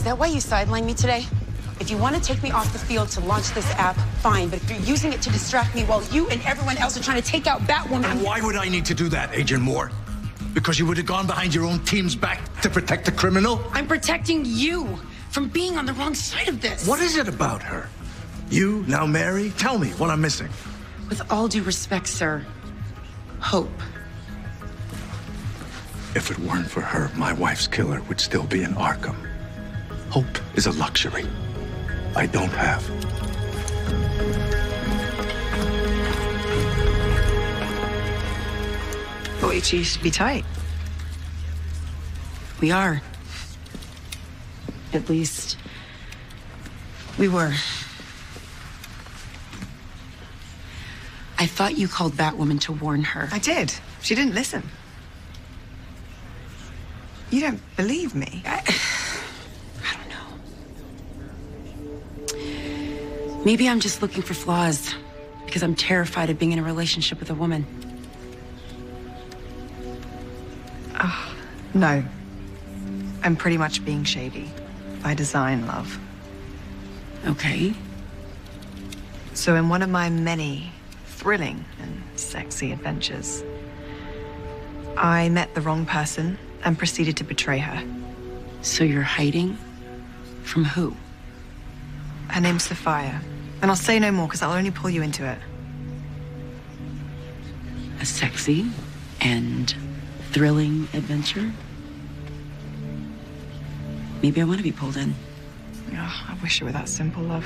Is that why you sidelined me today? If you want to take me off the field to launch this app, fine. But if you're using it to distract me while you and everyone else are trying to take out Batwoman... And why would I need to do that, Agent Moore? Because you would have gone behind your own team's back to protect the criminal? I'm protecting you from being on the wrong side of this. What is it about her? You, now Mary? Tell me what I'm missing. With all due respect, sir, hope. If it weren't for her, my wife's killer would still be in Arkham. Hope is a luxury I don't have. Thought you two used to be tight. We are. At least, we were. I thought you called Batwoman to warn her. I did. She didn't listen. You don't believe me? I, I Maybe I'm just looking for flaws because I'm terrified of being in a relationship with a woman. Oh, no. I'm pretty much being shady. By design, love. Okay. So in one of my many thrilling and sexy adventures, I met the wrong person and proceeded to betray her. So you're hiding? From who? Her name's Safiyah. And I'll say no more because I'll only pull you into it. A sexy and thrilling adventure? Maybe I want to be pulled in. Oh, I wish it were that simple, love.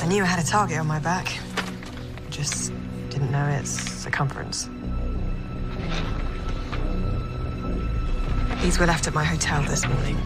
I knew I had a target on my back. Just didn't know its circumference. These were left at my hotel this morning.